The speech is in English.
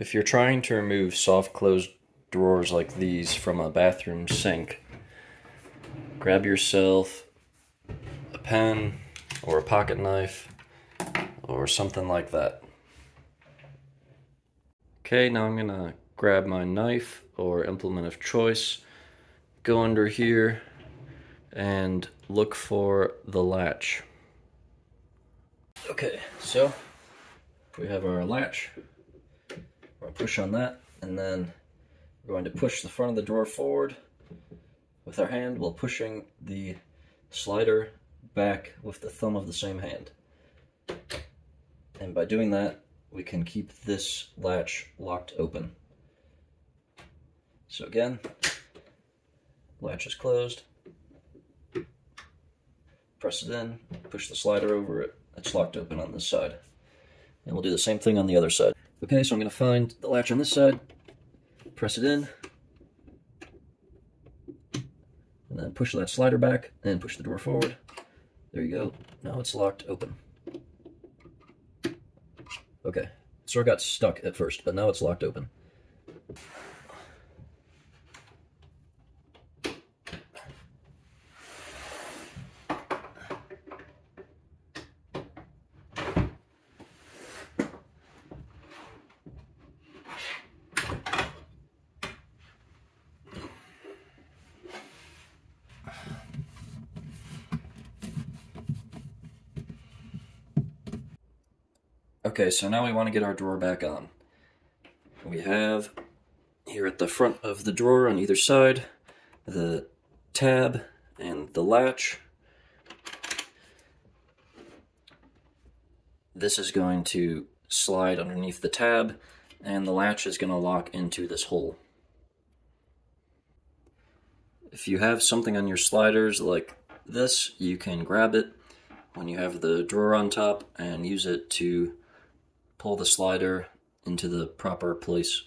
If you're trying to remove soft close drawers like these from a bathroom sink, grab yourself a pen or a pocket knife or something like that. Okay, now I'm gonna grab my knife or implement of choice, go under here, and look for the latch. Okay, so we have our latch. Going to push on that, and then we're going to push the front of the drawer forward with our hand while pushing the slider back with the thumb of the same hand. And by doing that, we can keep this latch locked open. So again, latch is closed. Press it in, push the slider over it. It's locked open on this side. And we'll do the same thing on the other side. Okay, so I'm going to find the latch on this side, press it in, and then push that slider back, and push the door forward. There you go. Now it's locked open. Okay, sort of got stuck at first, but now it's locked open. Okay, so now we want to get our drawer back on. We have here at the front of the drawer on either side the tab and the latch. This is going to slide underneath the tab and the latch is going to lock into this hole. If you have something on your sliders like this, you can grab it when you have the drawer on top and use it to pull the slider into the proper place.